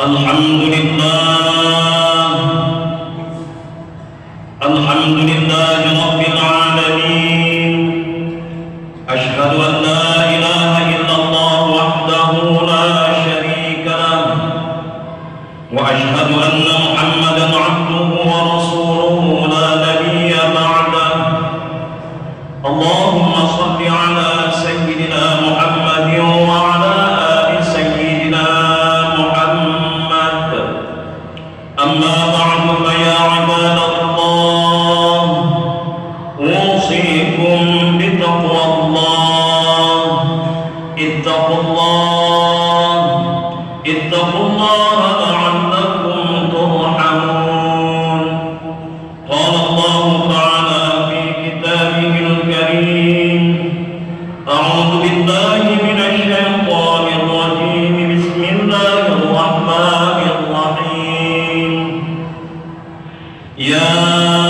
الحمد لله. الحمد لله رب العالمين. أشهد أن لا إله إلا الله وحده لا شريك له. وأشهد أن محمدا عبده ورسوله لا نبي بعده. اللهم صل على يا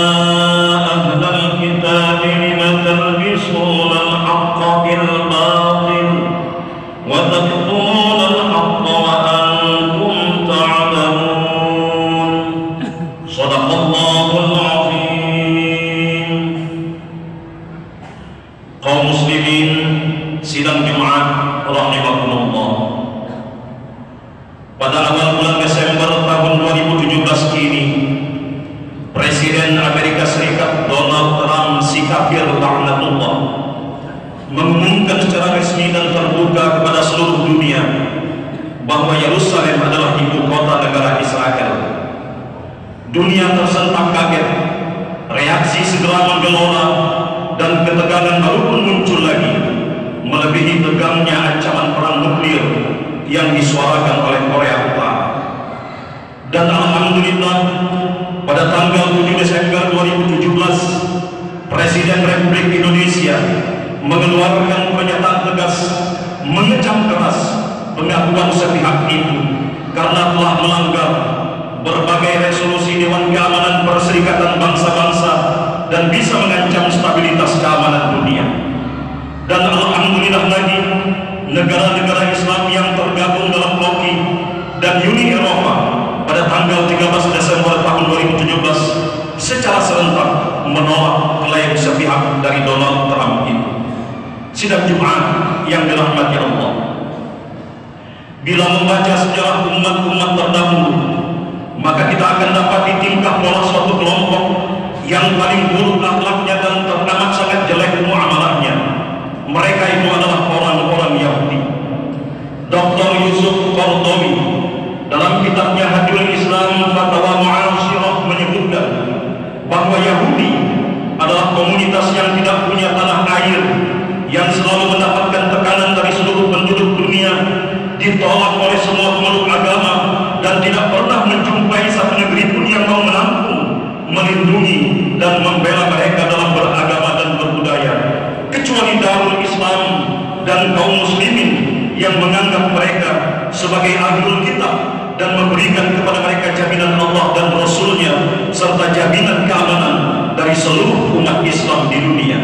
reaksi segera menggelora dan ketegangan baru pun muncul lagi melebihi tegangnya ancaman perang nuklir yang disuarakan oleh Korea Utara. Dan Alhamdulillah pada tanggal 7 Desember 2017 Presiden Republik Indonesia mengeluarkan pernyataan tegas mengecam keras pengakuan sepihak itu karena telah melanggar berbagai resolusi Dewan Keamanan Perserikatan Bangsa-Bangsa dan bisa mengancam stabilitas keamanan dunia. Dan Alhamdulillah lagi negara-negara Islam yang tergabung dalam bloki dan Uni Eropa pada tanggal 13 Desember tahun 2017 secara serentak menolak klaim sepihak dari Donald Trump itu. Sidang Jumat yang dirahmati Allah. Bila membaca sejarah umat-umat terdahulu, maka kita akan dapat ditingkah pola suatu kelompok yang paling buruk akhlaknya dan teramat sangat jelek muamalahnya. Mereka itu adalah orang-orang Yahudi. Dr. Yusuf Qardawi dalam kitabnya Hadil Islam Fatwa Mu'asyirah menyebutkan bahwa Yahudi adalah komunitas yang tidak punya tanah air yang selalu mendapatkan tekanan dari seluruh penduduk dunia ditolak dan membela mereka dalam beragama dan berbudaya kecuali Darul Islam dan kaum muslimin yang menganggap mereka sebagai ahlul kitab dan memberikan kepada mereka jaminan Allah dan Rasulnya serta jaminan keamanan dari seluruh umat Islam di dunia.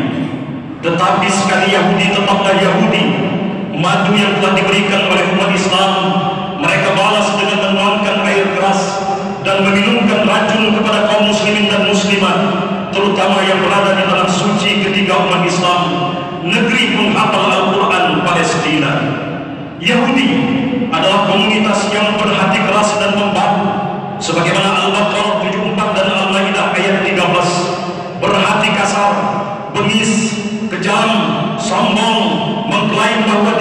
Tetapi sekali Yahudi tetaplah Yahudi, madu yang telah diberikan oleh umat Islam, mereka balas dengan dan meminumkan racun kepada kaum muslimin dan muslimat, terutama yang berada di tanah suci ketiga umat Islam, negeri penghafal Al-Quran Palestina. Yahudi adalah komunitas yang berhati keras dan membabu sebagaimana Al-Baqarah 74 dan Al-Maidah ayat 13 berhati kasar, bengis, kejam, sombong, mengklaim bahwa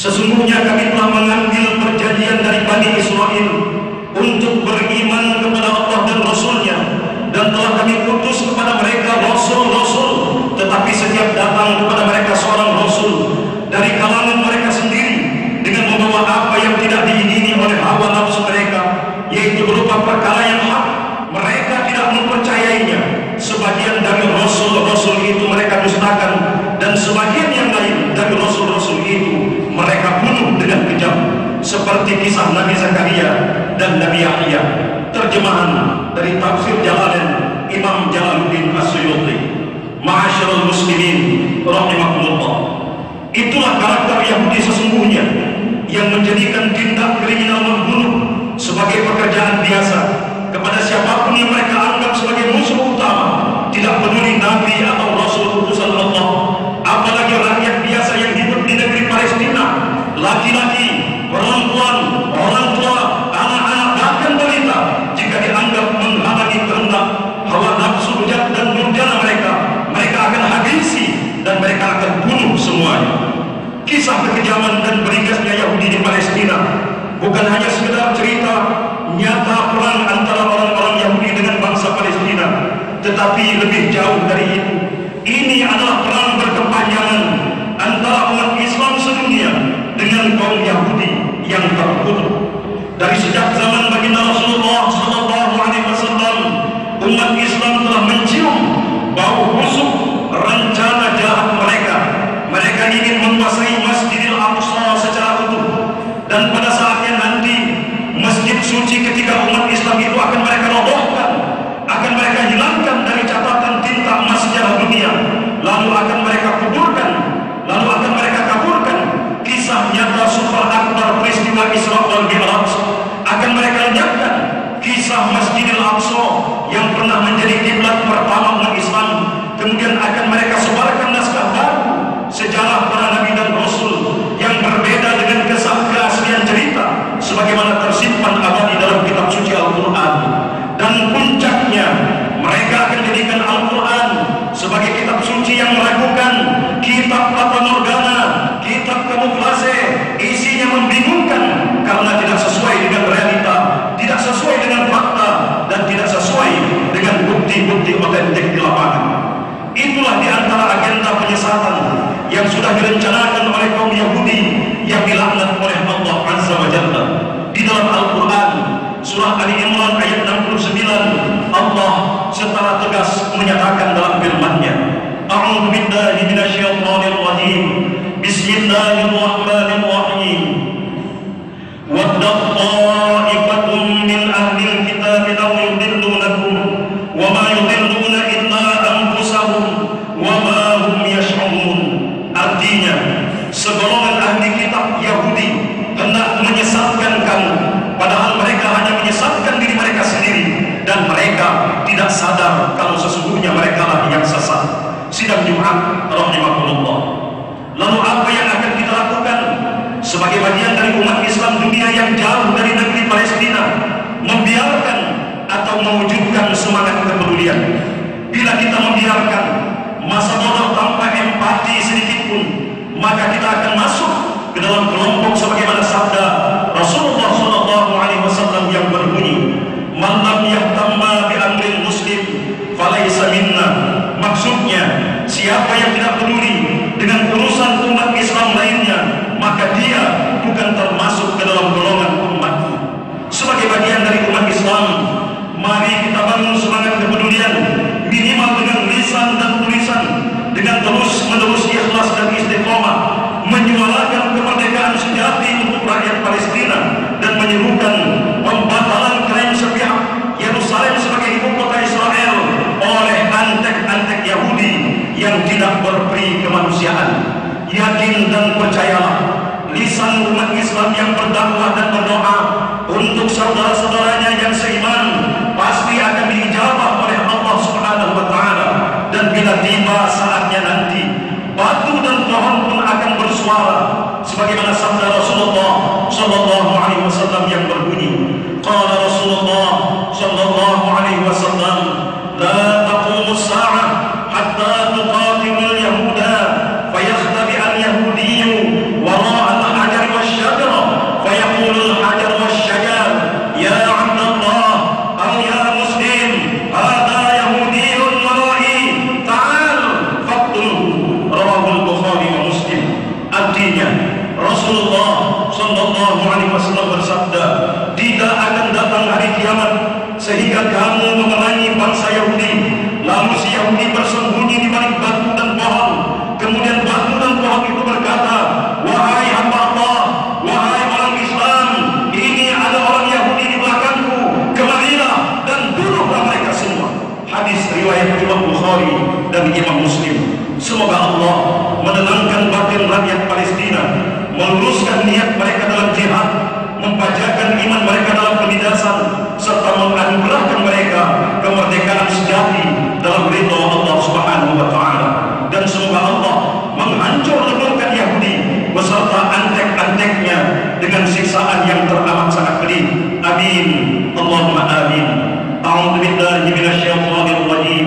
Sesungguhnya kami telah mengambil perjanjian dari Bani Israel untuk beriman kepada Allah dan Rasulnya. Dan telah kami Abi Yahya terjemahan dari tafsir Jalalain Imam Jalaluddin As-Suyuti muslimin rahimakumullah. Itulah karakter Yahudi sesungguhnya yang menjadikan tindak kriminal membunuh sebagai pekerjaan biasa kepada siapa pun yang mereka anggap sebagai musuh utama tidak peduli nabi atau kaum Yahudi yang terkutuk. Dari sejak zaman baginda Rasulullah Sallallahu Alaihi Wasallam, umat Islam telah mencium bau busuk rencana jahat mereka. Mereka ingin menguasai Masjidil Aqsa secara utuh dan pada saatnya nanti masjid suci ketika umat otentik-otentik di lapangan. Itulah di antara agenda penyesatan yang sudah direncanakan oleh kaum Yahudi yang dilaknat oleh Allah Azza wa Jalla. Di dalam Al-Quran, surah Ali Imran ayat 69, Allah secara tegas menyatakan dalam firman-Nya, A'udzu billahi minasyaitonir rajim. Bismillahirrahmanirrahim. Wadda sidang Jumat rahimakumullah. Lalu apa yang akan kita lakukan sebagai bagian dari umat Islam dunia yang jauh dari negeri Palestina membiarkan atau mewujudkan semangat kepedulian. Bila kita membiarkan masa bodoh tanpa empati sedikit pun, maka kita akan masuk ke dalam kelompok sebagaimana sabda Rasul kamu memerangi bangsa Yahudi lalu si Yahudi bersembunyi di balik batu dan pohon. Kemudian batu dan pohon itu berkata wahai hamba Allah wahai orang Islam ini ada orang Yahudi di belakangku. Kemarilah dan bunuhlah mereka semua. Hadis riwayat Imam Bukhari dan Imam Muslim. Semoga Allah menenangkan batin rakyat Palestina meluruskan niat mereka dalam jihad mempajakan iman mereka dalam penindasan serta menganugerahkan mereka kemerdekaan sejati dalam ridho Allah Subhanahu wa taala dan semoga Allah menghancur leburkan Yahudi beserta antek-anteknya dengan siksaan yang teramat sangat pedih amin Allahumma amin a'udzu billahi minasyaitonir rajim